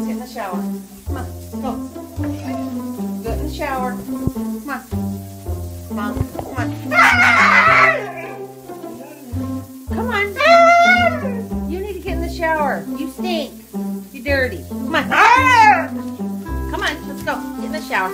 let's get in the shower. Come on, go. Get in the shower. Come on. Come on, come on. Come on. You need to get in the shower. You stink. You're dirty. Come on. Come on, let's go. Get in the shower.